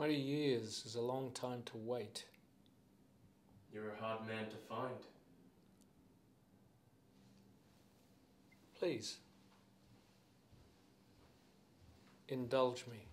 Twenty years is a long time to wait. You're a hard man to find. Please. Indulge me.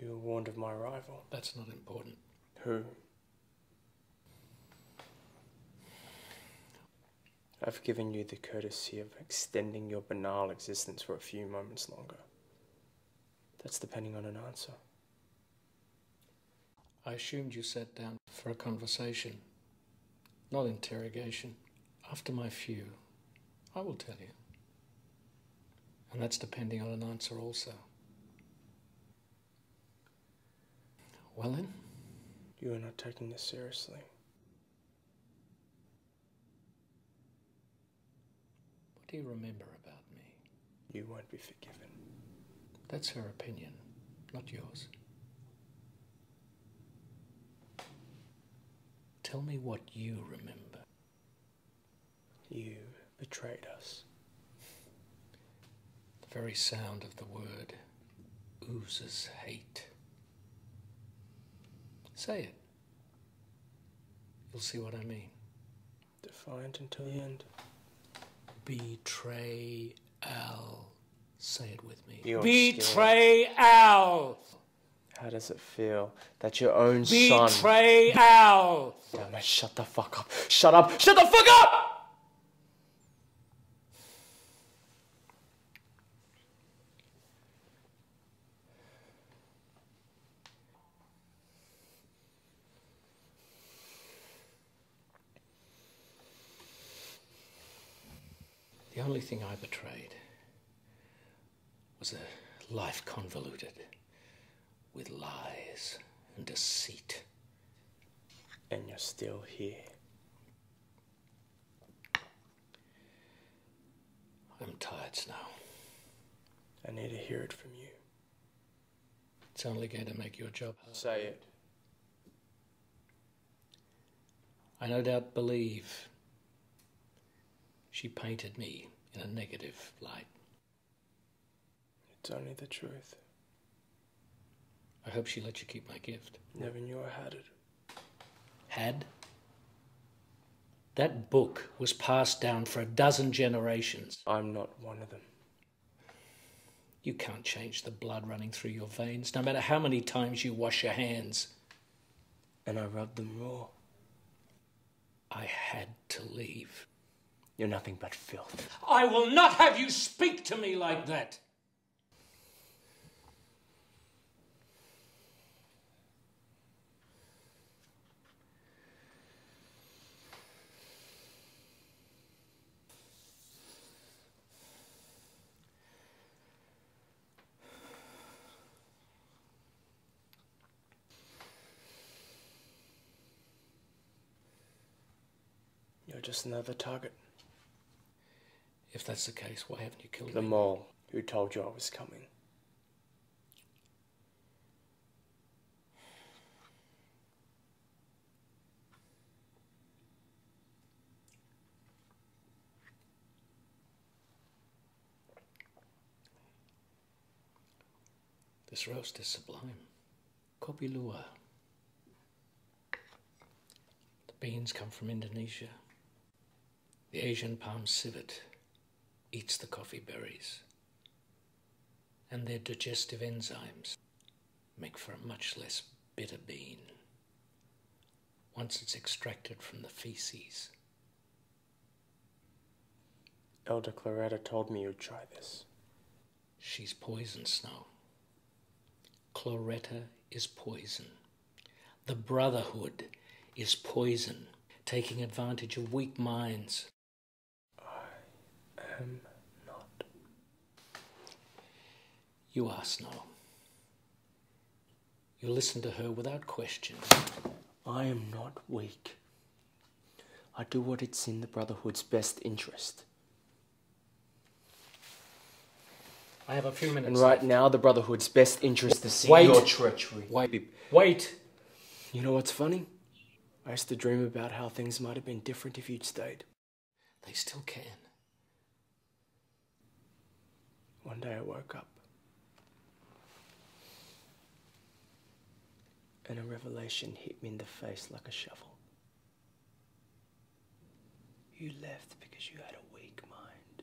You were warned of my arrival. That's not important. Who? I've given you the courtesy of extending your banal existence for a few moments longer. That's depending on an answer. I assumed you sat down for a conversation, not interrogation. After my few, I will tell you. And that's depending on an answer also. Well then, You are not taking this seriously. what do you remember about me? You won't be forgiven. That's her opinion, not yours. Tell me what you remember. You betrayed us. The very sound of the word oozes hate. Say it. You'll see what I mean. Defiant until the end. Betray Al. Say it with me. You're Betray Al. How does it feel that your own son. Betray Al. Damn it, shut the fuck up. Shut up. Shut the fuck up! The only thing I betrayed was a life convoluted with lies and deceit. And you're still here. I'm tired now. I need to hear it from you. It's only going to make your job hard. Say it. I no doubt believe she painted me in a negative light. It's only the truth. I hope she let you keep my gift. Never knew I had it. Had? That book was passed down for a dozen generations. I'm not one of them. You can't change the blood running through your veins, no matter how many times you wash your hands. And I rubbed them raw. I had to leave. You're nothing but filth. I will not have you speak to me like that. You're just another target. If that's the case, why haven't you killed The me? mole who told you I was coming. This roast is sublime. Kopi Luwak. The beans come from Indonesia. The Asian palm civet eats the coffee berries. And their digestive enzymes make for a much less bitter bean once it's extracted from the feces. Elder Claretta told me you'd try this. She's poison, Snow. Chloretta is poison. The Brotherhood is poison, taking advantage of weak minds. Am not. You are Snow. You listen to her without question. I am not weak. I do what it's in the Brotherhood's best interest. I have a few minutes. And right left. now, the Brotherhood's best interest is see Wait. your treachery. Wait. Wait. You know what's funny? I used to dream about how things might have been different if you'd stayed. They still can. One day I woke up. And a revelation hit me in the face like a shovel. You left because you had a weak mind.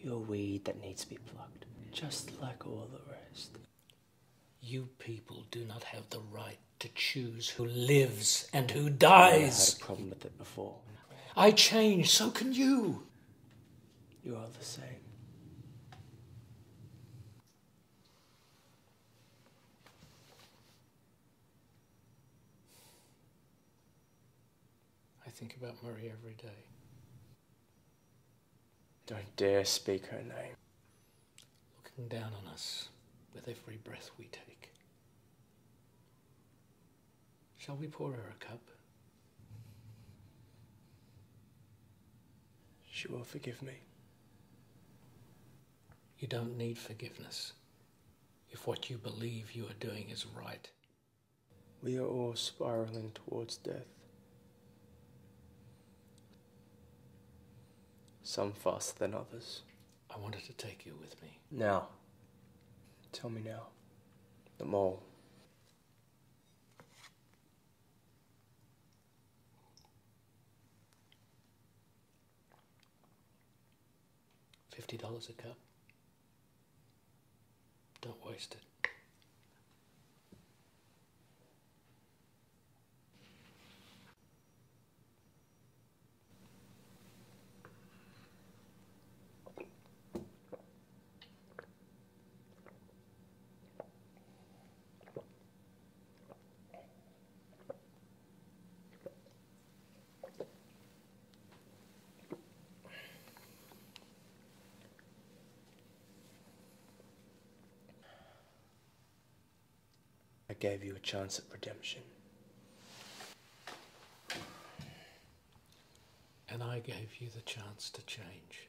You're a weed that needs to be plucked, just like all the rest. You people do not have the right to choose who lives and who dies. I had a problem with it before. I change, so can you. You are the same. I think about Murray every day. Don't dare speak her name. looking down on us with every breath we take. Shall we pour her a cup? She will forgive me. You don't need forgiveness if what you believe you are doing is right. We are all spiraling towards death. Some faster than others. I wanted to take you with me. Now, tell me now. The mole. Fifty dollars a cup. Don't gave you a chance at redemption. And I gave you the chance to change.